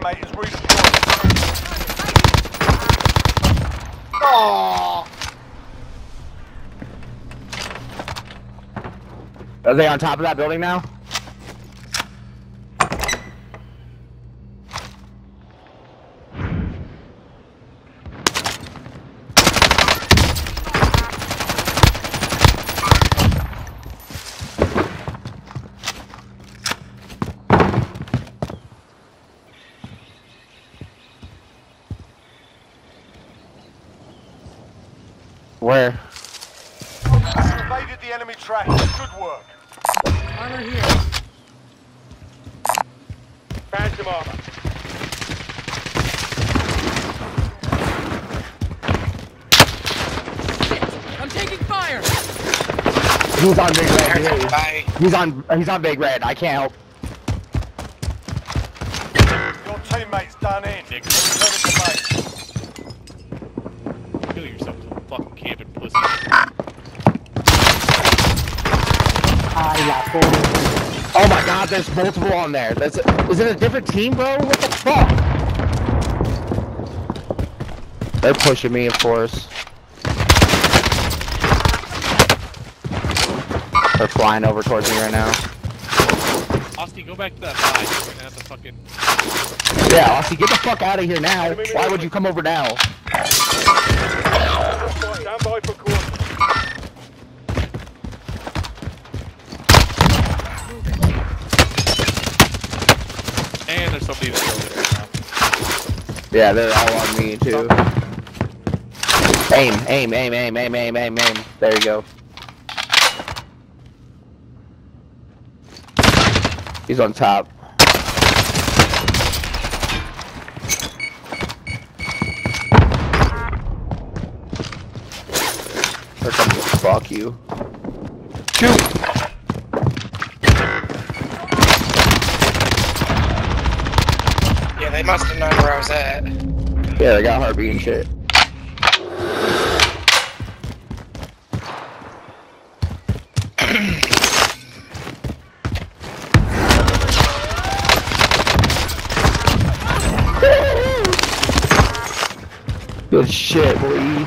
teammate is. Oh. Are they on top of that building now? Where? Evaded the enemy track. Good work. Armor here. Phantom armor. I'm taking fire. He's on big red. He. Bye. He's on. He's on big red. I can't help. Your teammate's done in. Returning to base. Oh my god, there's multiple on there. That's is it a different team, bro? What the fuck? They're pushing me, of course. They're flying over towards me right now. Austin, go back to that side. You're gonna have to fucking. Yeah, Aussie, get the fuck out of here now. Why would you come over now? Stand by for And there's somebody in the building right now. Yeah, they're all on me too. Aim, aim, aim, aim, aim, aim, aim, aim. There you go. He's on top. They're fuck you. Shoot! They must have known where I was at. Yeah, they got heartbeat and shit. Good shit, boy.